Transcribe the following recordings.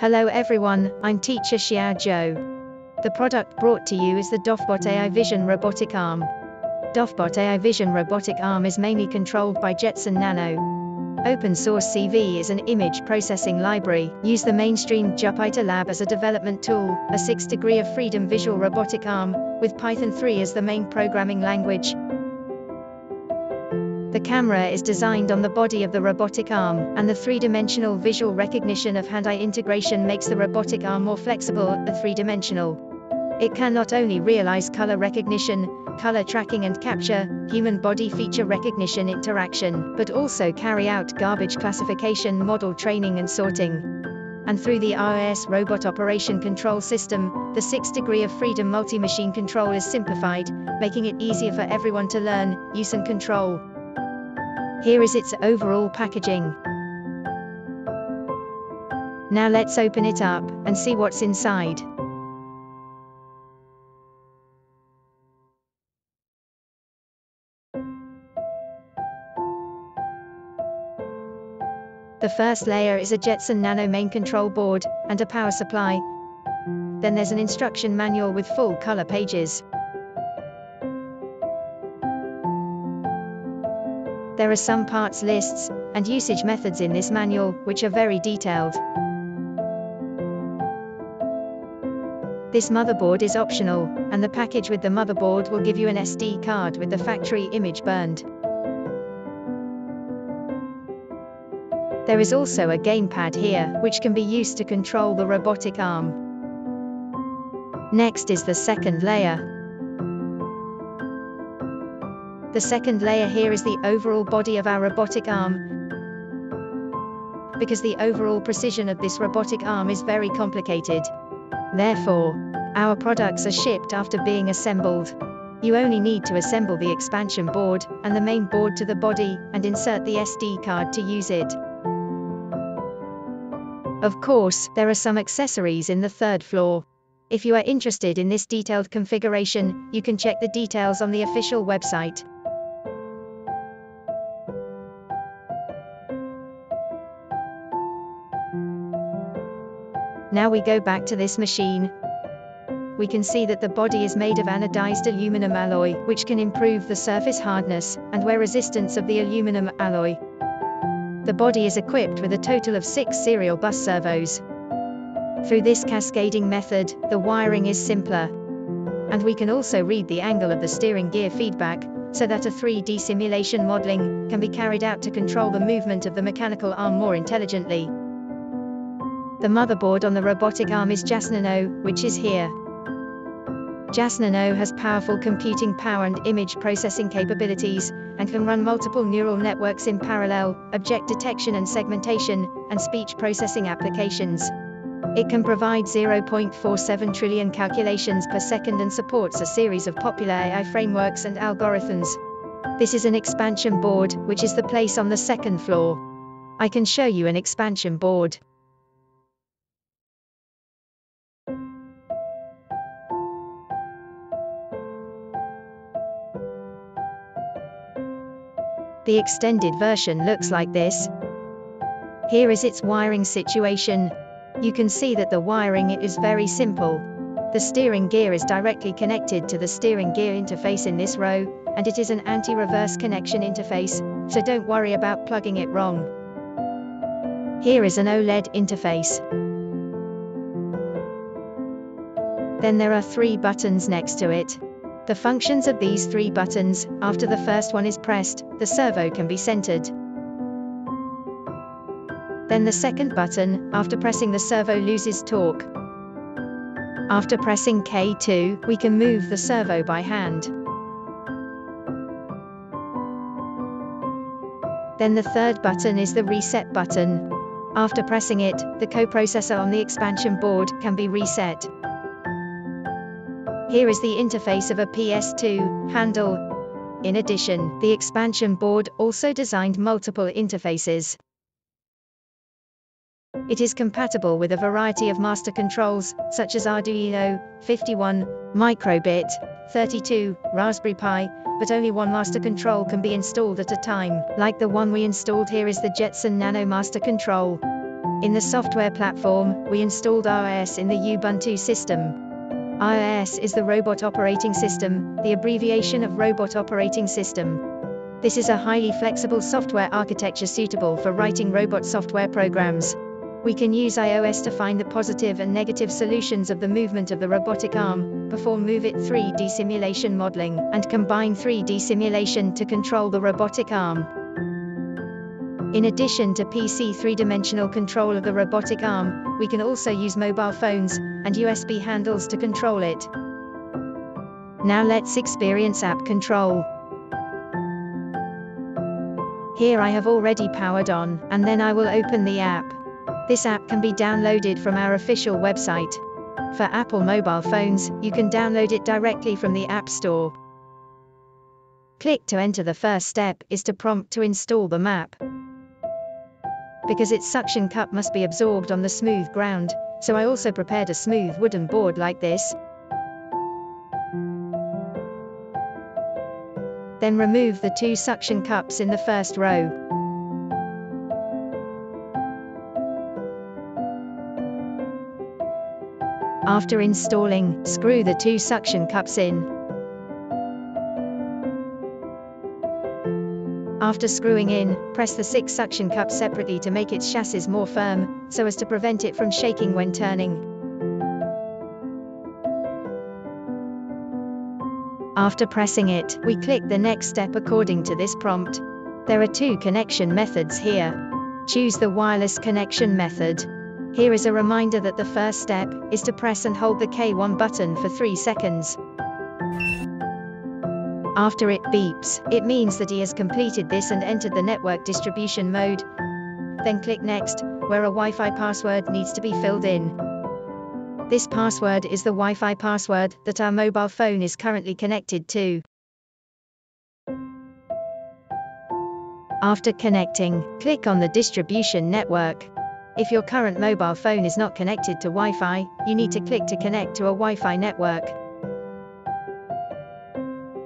Hello everyone, I'm teacher Xiao Zhou. The product brought to you is the Dofbot AI Vision robotic arm. Dofbot AI Vision robotic arm is mainly controlled by Jetson Nano. Open source CV is an image processing library. Use the mainstream Jupyter Lab as a development tool, a 6 degree of freedom visual robotic arm, with Python 3 as the main programming language. The camera is designed on the body of the robotic arm, and the three-dimensional visual recognition of hand-eye integration makes the robotic arm more flexible, and three-dimensional. It can not only realize color recognition, color tracking and capture, human body feature recognition interaction, but also carry out garbage classification model training and sorting. And through the ROS Robot Operation Control System, the 6 degree of freedom multi-machine control is simplified, making it easier for everyone to learn, use and control. Here is its overall packaging. Now let's open it up and see what's inside. The first layer is a Jetson Nano main control board and a power supply. Then there's an instruction manual with full color pages. There are some parts lists and usage methods in this manual, which are very detailed. This motherboard is optional, and the package with the motherboard will give you an SD card with the factory image burned. There is also a gamepad here, which can be used to control the robotic arm. Next is the second layer, the second layer here is the overall body of our robotic arm. Because the overall precision of this robotic arm is very complicated. Therefore, our products are shipped after being assembled. You only need to assemble the expansion board and the main board to the body and insert the SD card to use it. Of course, there are some accessories in the third floor. If you are interested in this detailed configuration, you can check the details on the official website. Now we go back to this machine. We can see that the body is made of anodized aluminum alloy, which can improve the surface hardness and wear resistance of the aluminum alloy. The body is equipped with a total of six serial bus servos. Through this cascading method, the wiring is simpler. And we can also read the angle of the steering gear feedback, so that a 3D simulation modeling can be carried out to control the movement of the mechanical arm more intelligently. The motherboard on the robotic arm is Jetson Nano, which is here. Jetson Nano has powerful computing power and image processing capabilities, and can run multiple neural networks in parallel, object detection and segmentation, and speech processing applications. It can provide 0.47 trillion calculations per second and supports a series of popular AI frameworks and algorithms. This is an expansion board, which is the place on the second floor. I can show you an expansion board. The extended version looks like this. Here is its wiring situation. You can see that the wiring is very simple. The steering gear is directly connected to the steering gear interface in this row, and it is an anti-reverse connection interface, so don't worry about plugging it wrong. Here is an OLED interface. Then there are three buttons next to it. The functions of these three buttons, after the first one is pressed, the servo can be centered. Then the second button, after pressing the servo loses torque. After pressing K2, we can move the servo by hand. Then the third button is the reset button. After pressing it, the coprocessor on the expansion board can be reset. Here is the interface of a PS2 handle. In addition, the expansion board also designed multiple interfaces. It is compatible with a variety of master controls, such as Arduino, 51, Microbit, 32, Raspberry Pi, but only one master control can be installed at a time, like the one we installed here is the Jetson Nano Master Control. In the software platform, we installed ROS in the Ubuntu system. ROS is the Robot Operating System, the abbreviation of Robot Operating System. This is a highly flexible software architecture suitable for writing robot software programs. We can use ROS to find the positive and negative solutions of the movement of the robotic arm, perform MoveIt 3D simulation modeling, and combine 3D simulation to control the robotic arm. In addition to PC three-dimensional control of the robotic arm, we can also use mobile phones and USB handles to control it. Now let's experience app control. Here I have already powered on, and then I will open the app. This app can be downloaded from our official website. For Apple mobile phones, you can download it directly from the App Store. Click to enter the first step is to prompt to install the map. Because its suction cup must be absorbed on the smooth ground, so I also prepared a smooth wooden board like this. Then remove the two suction cups in the first row. After installing, screw the two suction cups in. After screwing in, press the six suction cups separately to make its chassis more firm, so as to prevent it from shaking when turning. After pressing it, we click the next step according to this prompt. There are two connection methods here. Choose the wireless connection method. Here is a reminder that the first step is to press and hold the K1 button for 3 seconds. After it beeps, it means that he has completed this and entered the network distribution mode. Then click Next, where a Wi-Fi password needs to be filled in. This password is the Wi-Fi password that our mobile phone is currently connected to. After connecting, click on the distribution network. If your current mobile phone is not connected to Wi-Fi, you need to click to connect to a Wi-Fi network.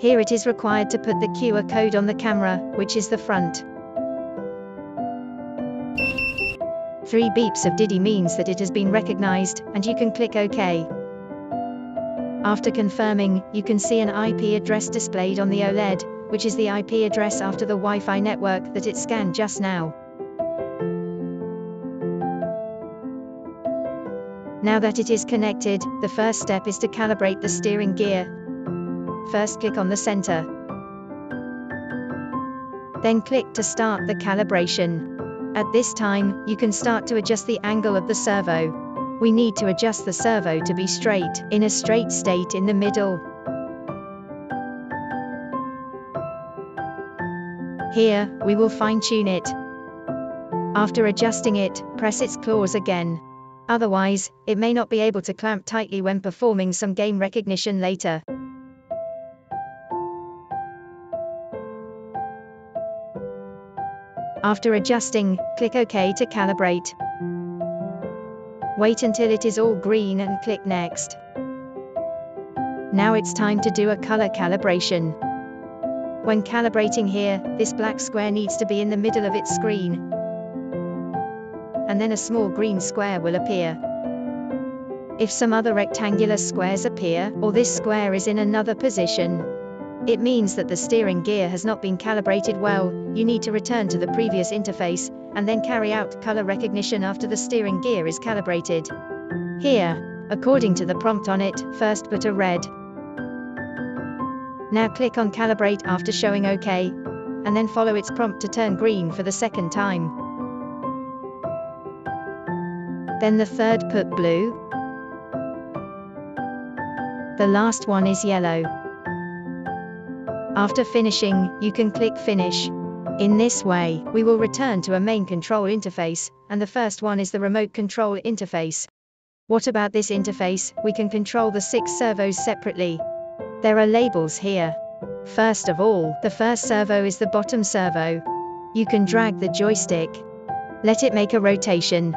Here it is required to put the QR code on the camera, which is the front. Three beeps of Didi means that it has been recognized, and you can click OK. After confirming, you can see an IP address displayed on the OLED, which is the IP address after the Wi-Fi network that it scanned just now. Now that it is connected, the first step is to calibrate the steering gear. First click on the center. Then click to start the calibration. At this time, you can start to adjust the angle of the servo. We need to adjust the servo to be straight, in a straight state in the middle. Here, we will fine tune it. After adjusting it, press its claws again. Otherwise, it may not be able to clamp tightly when performing some game recognition later. After adjusting, click OK to calibrate. Wait until it is all green and click Next. Now it's time to do a color calibration. When calibrating here, this black square needs to be in the middle of its screen, and then a small green square will appear. If some other rectangular squares appear, or this square is in another position, it means that the steering gear has not been calibrated well, you need to return to the previous interface, and then carry out color recognition after the steering gear is calibrated. Here, according to the prompt on it, first put a red. Now click on calibrate after showing OK, and then follow its prompt to turn green for the second time. Then the third put blue. The last one is yellow. After finishing, you can click Finish. In this way, we will return to a main control interface, and the first one is the remote control interface. What about this interface? We can control the six servos separately. There are labels here. First of all, the first servo is the bottom servo. You can drag the joystick. Let it make a rotation.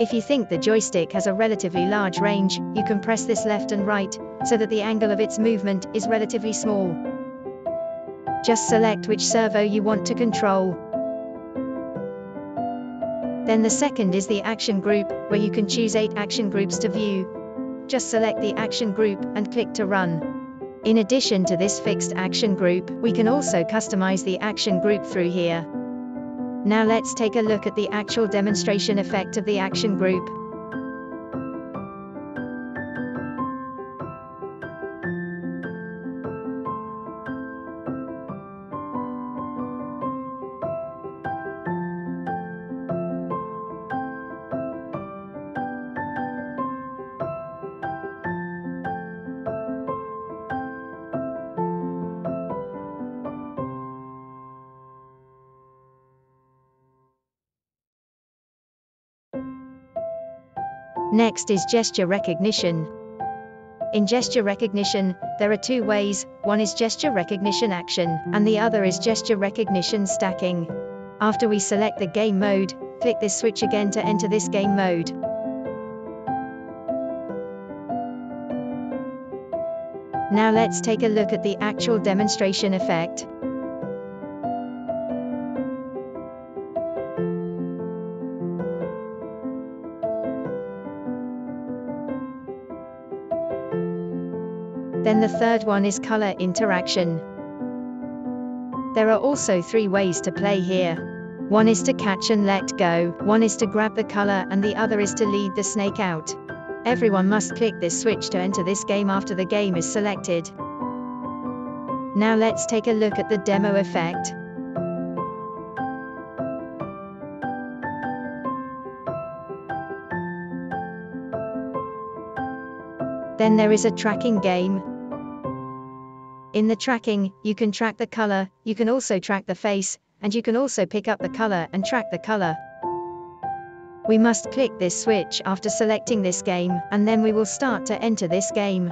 If you think the joystick has a relatively large range, you can press this left and right, so that the angle of its movement is relatively small. Just select which servo you want to control. Then the second is the action group, where you can choose 8 action groups to view. Just select the action group and click to run. In addition to this fixed action group, we can also customize the action group through here. Now let's take a look at the actual demonstration effect of the action group. Next is gesture recognition. In gesture recognition, there are two ways, one is gesture recognition action, and the other is gesture recognition stacking. After we select the game mode, click this switch again to enter this game mode. Now let's take a look at the actual demonstration effect. The third one is color interaction. There are also three ways to play here. One is to catch and let go, one is to grab the color and the other is to lead the snake out. Everyone must click this switch to enter this game after the game is selected. Now let's take a look at the demo effect. Then there is a tracking game. In the tracking, you can track the color, you can also track the face, and you can also pick up the color and track the color. We must click this switch after selecting this game, and then we will start to enter this game.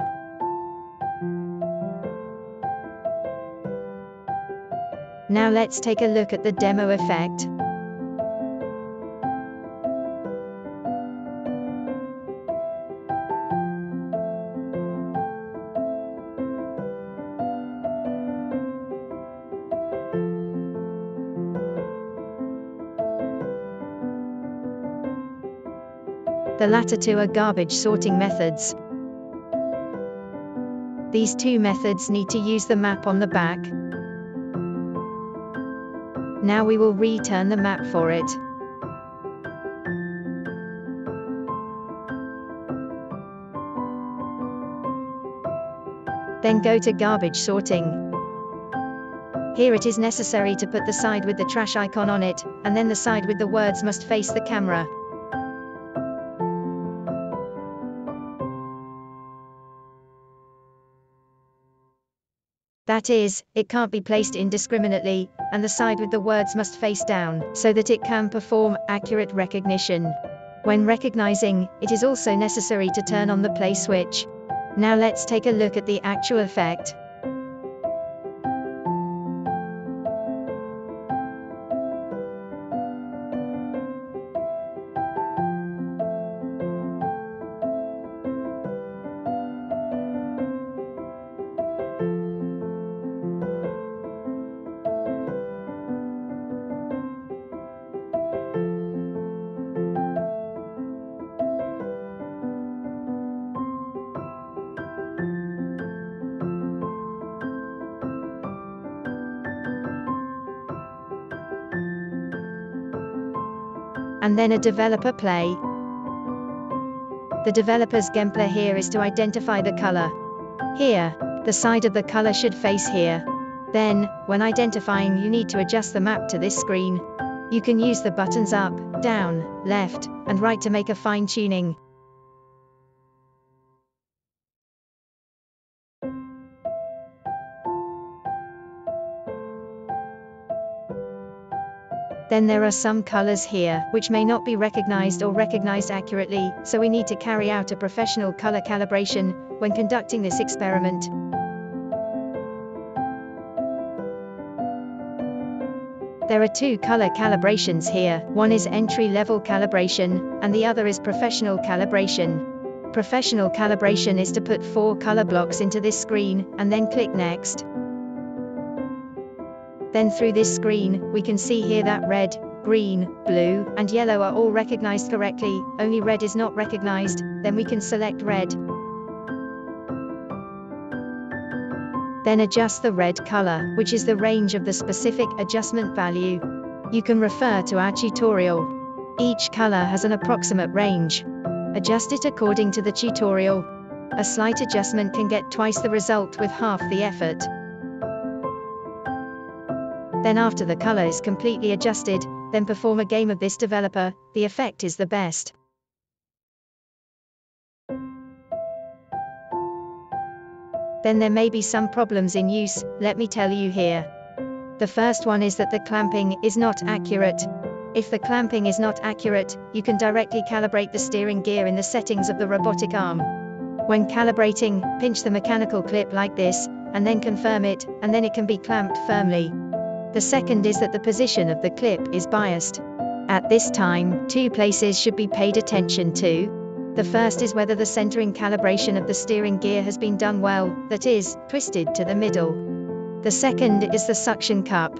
Now let's take a look at the demo effect. The latter two are garbage sorting methods. These two methods need to use the map on the back. Now we will return the map for it. Then go to garbage sorting. Here it is necessary to put the side with the trash icon on it, and then the side with the words must face the camera. That is, it can't be placed indiscriminately, and the side with the words must face down, so that it can perform accurate recognition. When recognizing, it is also necessary to turn on the play switch. Now let's take a look at the actual effect. And then a developer play. The developer's gameplay here is to identify the color. Here, the side of the color should face here. Then, when identifying you need to adjust the map to this screen. You can use the buttons up, down, left, and right to make a fine tuning. Then there are some colors here, which may not be recognized or recognized accurately, so we need to carry out a professional color calibration when conducting this experiment. There are two color calibrations here, one is entry-level calibration, and the other is professional calibration. Professional calibration is to put four color blocks into this screen, and then click Next. Then through this screen, we can see here that red, green, blue, and yellow are all recognized correctly, only red is not recognized, then we can select red. Then adjust the red color, which is the range of the specific adjustment value. You can refer to our tutorial. Each color has an approximate range. Adjust it according to the tutorial. A slight adjustment can get twice the result with half the effort. Then after the color is completely adjusted, then perform a game of this developer, the effect is the best. Then there may be some problems in use, let me tell you here. The first one is that the clamping is not accurate. If the clamping is not accurate, you can directly calibrate the steering gear in the settings of the robotic arm. When calibrating, pinch the mechanical clip like this, and then confirm it, and then it can be clamped firmly. The second is that the position of the clip is biased. At this time, two places should be paid attention to. The first is whether the centering calibration of the steering gear has been done well, that is, twisted to the middle. The second is the suction cup.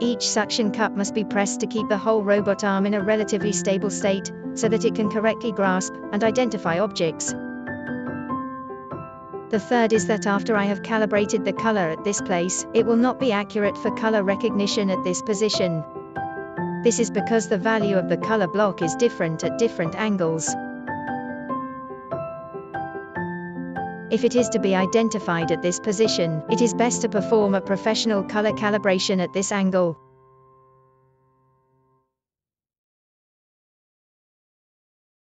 Each suction cup must be pressed to keep the whole robot arm in a relatively stable state, so that it can correctly grasp and identify objects. The third is that after I have calibrated the color at this place, it will not be accurate for color recognition at this position. This is because the value of the color block is different at different angles. If it is to be identified at this position, it is best to perform a professional color calibration at this angle.